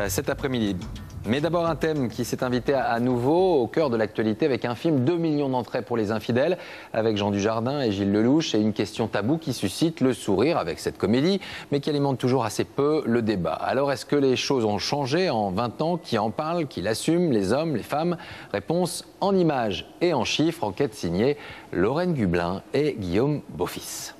euh, cet après-midi. Mais d'abord un thème qui s'est invité à nouveau au cœur de l'actualité avec un film 2 millions d'entrées pour les infidèles avec Jean Dujardin et Gilles Lelouch et une question taboue qui suscite le sourire avec cette comédie mais qui alimente toujours assez peu le débat. Alors est-ce que les choses ont changé en 20 ans? Qui en parle? Qui l'assume? Les hommes? Les femmes? Réponse en images et en chiffres. Enquête signée Lorraine Gublin et Guillaume Beaufils.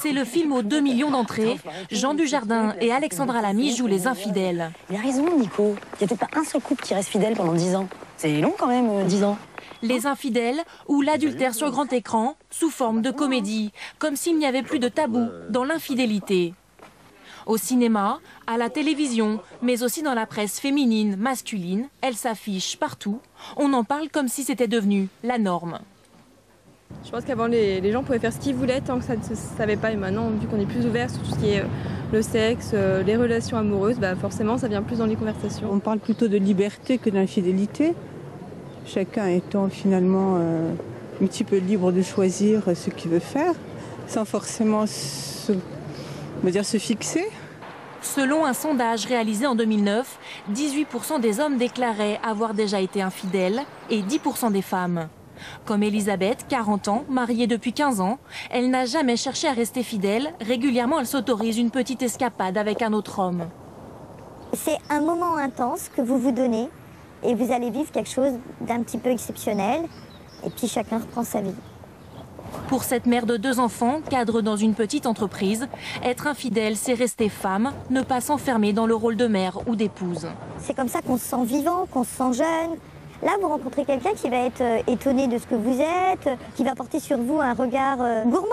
C'est le film aux 2 millions d'entrées. Jean Dujardin et Alexandra Lamy jouent les infidèles. Il a raison, Nico. Il n'y a peut-être pas un seul couple qui reste fidèle pendant 10 ans. C'est long quand même, 10 ans. Les infidèles ou l'adultère sur grand écran sous forme de comédie, comme s'il n'y avait plus de tabou dans l'infidélité. Au cinéma, à la télévision, mais aussi dans la presse féminine, masculine, elle s'affiche partout. On en parle comme si c'était devenu la norme. Je pense qu'avant, les, gens pouvaient faire ce qu'ils voulaient tant que ça ne se savait pas. Et maintenant, vu qu'on est plus ouvert sur tout ce qui est euh, le sexe, euh, les relations amoureuses, bah forcément, ça vient plus dans les conversations. On parle plutôt de liberté que d'infidélité. Chacun étant finalement euh, un petit peu libre de choisir ce qu'il veut faire, sans forcément se, dire, se fixer. Selon un sondage réalisé en 2009, 18% des hommes déclaraient avoir déjà été infidèles et 10% des femmes. Comme Elisabeth, 40 ans, mariée depuis 15 ans, elle n'a jamais cherché à rester fidèle. Régulièrement, elle s'autorise une petite escapade avec un autre homme. C'est un moment intense que vous vous donnez et vous allez vivre quelque chose d'un petit peu exceptionnel et puis chacun reprend sa vie. Pour cette mère de deux enfants, cadre dans une petite entreprise, être infidèle, c'est rester femme, ne pas s'enfermer dans le rôle de mère ou d'épouse. C'est comme ça qu'on se sent vivant, qu'on se sent jeune, Là, vous rencontrez quelqu'un qui va être euh, étonné de ce que vous êtes, qui va porter sur vous un regard euh, gourmand.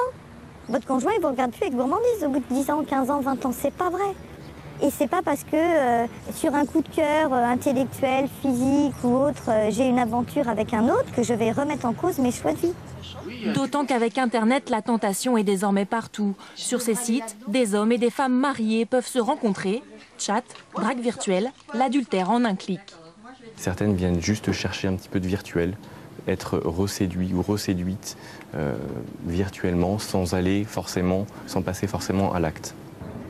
Votre conjoint, il vous regarde plus avec gourmandise au bout de 10 ans, 15 ans, 20 ans. C'est pas vrai. Et c'est pas parce que euh, sur un coup de cœur intellectuel, physique ou autre, j'ai une aventure avec un autre que je vais remettre en cause mes choix de vie. D'autant qu'avec Internet, la tentation est désormais partout. Sur ces sites, des hommes et des femmes mariés peuvent se rencontrer, chat, drague virtuelle, l'adultère en un clic. Certaines viennent juste chercher un petit peu de virtuel, être reséduits ou reséduites euh, virtuellement sans aller forcément, sans passer forcément à l'acte.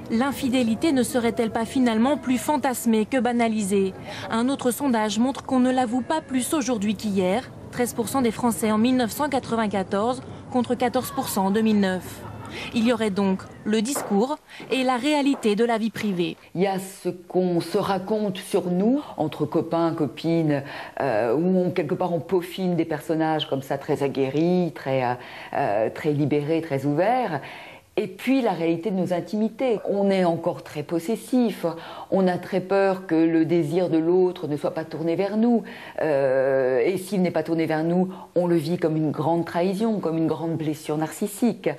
L'infidélité ne serait-elle pas finalement plus fantasmée que banalisée? Un autre sondage montre qu'on ne l'avoue pas plus aujourd'hui qu'hier. 13% des Français en 1994 contre 14% en 2009. Il y aurait donc le discours et la réalité de la vie privée. Il y a ce qu'on se raconte sur nous, entre copains, copines, euh, où on, quelque part on peaufine des personnages comme ça très aguerris, très, euh, euh, très libérés, très ouverts. Et puis la réalité de nos intimités. On est encore très possessif, on a très peur que le désir de l'autre ne soit pas tourné vers nous. et s'il n'est pas tourné vers nous, on le vit comme une grande trahison, comme une grande blessure narcissique.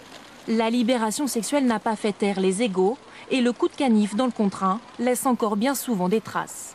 La libération sexuelle n'a pas fait taire les égaux et le coup de canif dans le contrat laisse encore bien souvent des traces.